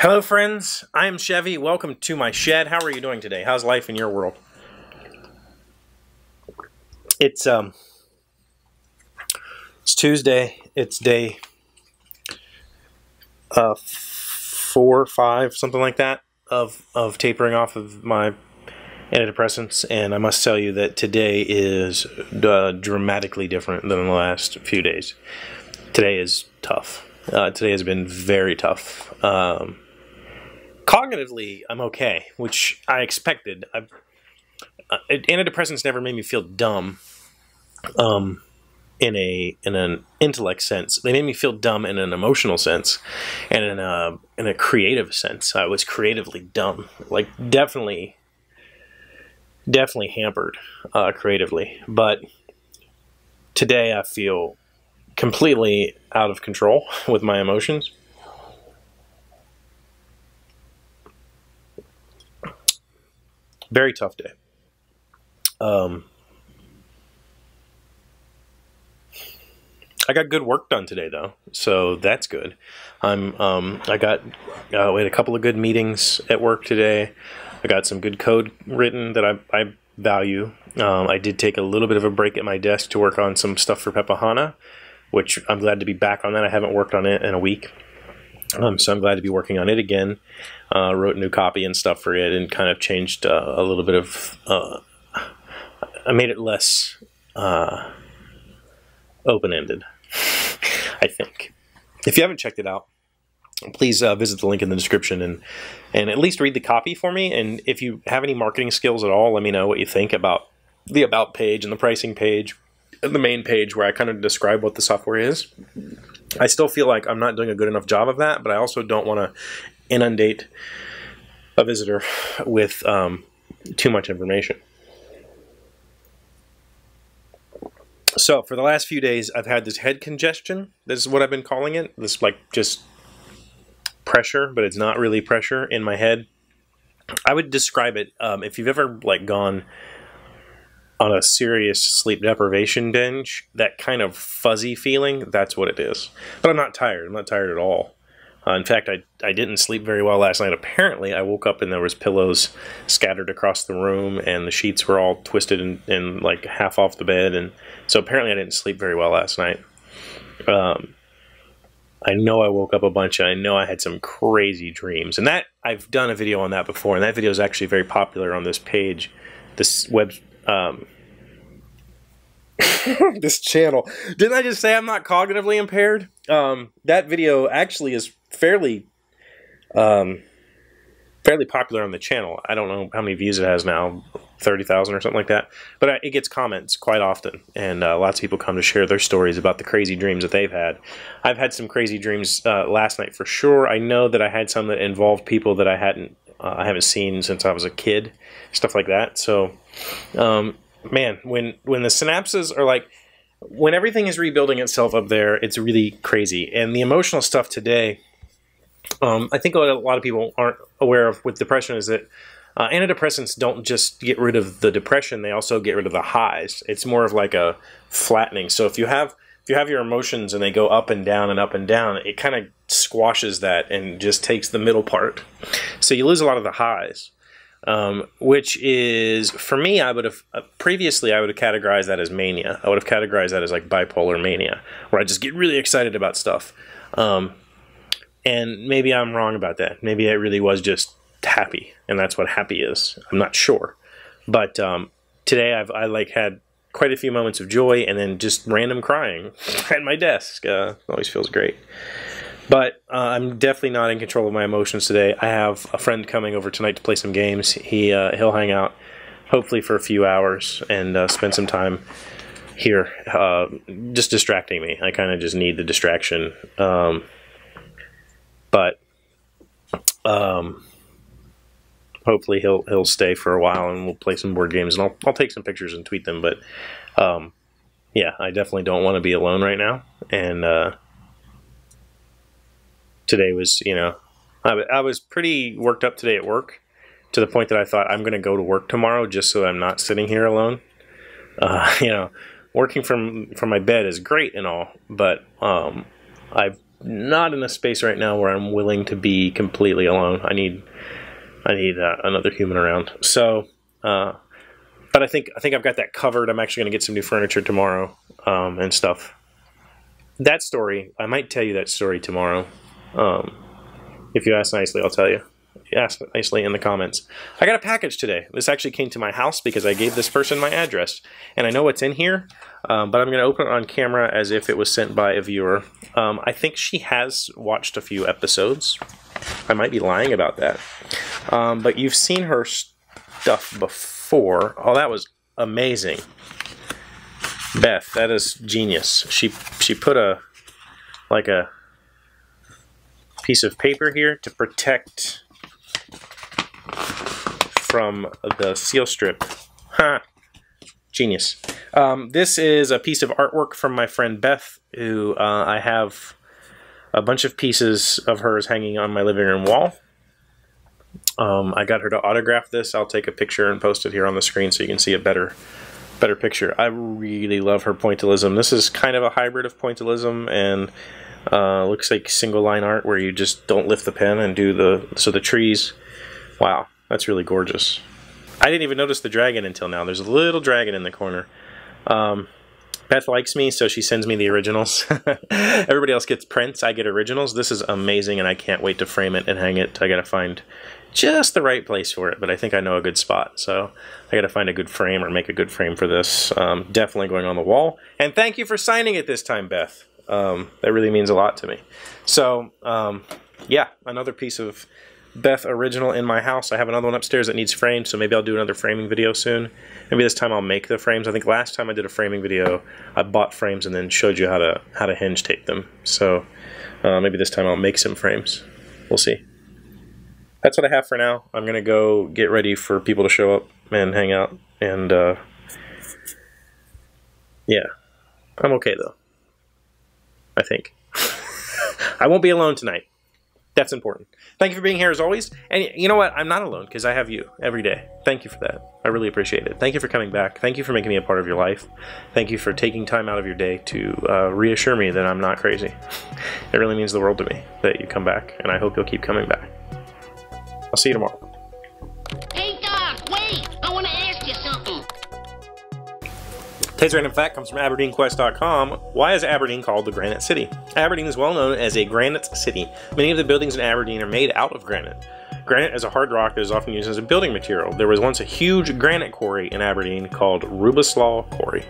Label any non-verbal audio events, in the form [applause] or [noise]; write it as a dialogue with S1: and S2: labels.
S1: Hello, friends. I am Chevee. Welcome to my shed. How are you doing today? How's life in your world? It's um, it's Tuesday. It's day uh four, five, something like that of of tapering off of my antidepressants, and I must tell you that today is uh, dramatically different than the last few days. Today is tough. Uh, today has been very tough. Um, cognitively, I'm okay, which I expected. I, uh, antidepressants never made me feel dumb. Um, in a in an intellect sense, they made me feel dumb in an emotional sense, and in a in a creative sense. I was creatively dumb, like definitely, definitely hampered uh, creatively. But today, I feel completely out of control [laughs] with my emotions. Very tough day. Um, I got good work done today though, so that's good. I'm um, I got uh, we had a couple of good meetings at work today. I got some good code written that I, I value. Um, I did take a little bit of a break at my desk to work on some stuff for Pepahana, which I'm glad to be back on that. I haven't worked on it in a week. Um, so I'm glad to be working on it again. Uh, wrote a new copy and stuff for it, and kind of changed uh, a little bit of. Uh, I made it less uh, open ended. I think. If you haven't checked it out, please uh, visit the link in the description and and at least read the copy for me. And if you have any marketing skills at all, let me know what you think about the about page and the pricing page, and the main page where I kind of describe what the software is. I still feel like I'm not doing a good enough job of that, but I also don't want to inundate a visitor with um, too much information. So for the last few days, I've had this head congestion. This is what I've been calling it. This like just pressure, but it's not really pressure in my head. I would describe it um, if you've ever like gone on a serious sleep deprivation binge. That kind of fuzzy feeling. That's what it is. But I'm not tired. I'm not tired at all. Uh, in fact, I, I didn't sleep very well last night. Apparently, I woke up and there was pillows scattered across the room, and the sheets were all twisted and, and like half off the bed, and so apparently I didn't sleep very well last night. Um, I know I woke up a bunch, and I know I had some crazy dreams, and that I've done a video on that before, and that video is actually very popular on this page, this web. Um, [laughs] this channel. Didn't I just say I'm not cognitively impaired? Um, that video actually is fairly, um, fairly popular on the channel. I don't know how many views it has now, thirty thousand or something like that. But it gets comments quite often, and uh, lots of people come to share their stories about the crazy dreams that they've had. I've had some crazy dreams uh, last night for sure. I know that I had some that involved people that I hadn't, uh, I haven't seen since I was a kid, stuff like that. So. Um, man, when when the synapses are like when everything is rebuilding itself up there, it's really crazy. And the emotional stuff today, um, I think a lot of people aren't aware of with depression is that uh, antidepressants don't just get rid of the depression; they also get rid of the highs. It's more of like a flattening. So if you have if you have your emotions and they go up and down and up and down, it kind of squashes that and just takes the middle part. So you lose a lot of the highs um, which is for me i would have uh, previously i would have categorized that as mania. I would have categorized that as like bipolar mania where i just get really excited about stuff. Um, and maybe i'm wrong about that. Maybe I really was just happy and that's what happy is. I'm not sure. But um, today i've i like had quite a few moments of joy and then just random crying [laughs] at my desk. Uh, always feels great but uh, I'm definitely not in control of my emotions today. I have a friend coming over tonight to play some games. He uh, he'll hang out, hopefully for a few hours, and uh, spend some time here, uh, just distracting me. I kind of just need the distraction. Um, but um, hopefully he'll he'll stay for a while, and we'll play some board games, and I'll I'll take some pictures and tweet them. But um, yeah, I definitely don't want to be alone right now, and uh, today was, you know, I, I was pretty worked up today at work to the point that I thought I'm going to go to work tomorrow just so I'm not sitting here alone. Uh, [laughs] you know, working from from my bed is great and all, but um, I'm not in a space right now where I'm willing to be completely alone. I need I need uh, another human around. So, uh, but I think I think I've got that covered. I'm actually going to get some new furniture tomorrow um, and stuff. That story, I might tell you that story tomorrow. Um, if you ask nicely, I'll tell you. Ask nicely in the comments. I got a package today. This actually came to my house because I gave this person my address, and I know what's in here. Um, but I'm going to open it on camera as if it was sent by a viewer. Um, I think she has watched a few episodes. I might be lying about that. Um, but you've seen her stuff before. Oh, that was amazing. Beth, that is genius. She she put a like a piece of paper here to protect from the seal strip. Huh. Genius. Um, this is a piece of artwork from my friend Beth, who uh, I have a bunch of pieces of hers hanging on my living room wall. Um, I got her to autograph this. I'll take a picture and post it here on the screen so you can see a better better picture. I really love her pointillism. This is kind of a hybrid of pointillism and uh, looks like single line art where you just don't lift the pen and do the so the trees. Wow, that's really gorgeous. I didn't even notice the dragon until now. There's a little dragon in the corner. Um, Beth likes me, so she sends me the originals. [laughs] Everybody else gets prints. I get originals. This is amazing, and I can't wait to frame it and hang it. I gotta find just the right place for it, but I think I know a good spot. So I gotta find a good frame or make a good frame for this. Um, definitely going on the wall. And thank you for signing it this time, Beth. Um, that really means a lot to me. So um, yeah, another piece of Beth original in my house. I have another one upstairs that needs framed, so maybe I'll do another framing video soon. Maybe this time I'll make the frames. I think last time I did a framing video, I bought frames and then showed you how to how to hinge tape them. So uh, maybe this time I'll make some frames. We'll see. That's what I have for now. I'm gonna go get ready for people to show up and hang out, and uh, yeah, I'm okay though. I think. I won't be alone tonight. That's important. Thank you for being here as always. And you know what? I'm not alone because I have you every day. Thank you for that. I really appreciate it. Thank you for coming back. Thank you for making me a part of your life. Thank you for taking time out of your day to uh, reassure me that I'm not crazy. it really means the world to me that you come back, and I hope you'll keep coming back. I'll see you tomorrow. Today's random fact comes from AberdeenQuest.com. Why is Aberdeen called the Granite City? Aberdeen is well known as a granite city. Many of the buildings in Aberdeen are made out of granite. Granite is a hard rock that is often used as a building material. There was once a huge granite quarry in Aberdeen called Rubislaw Quarry.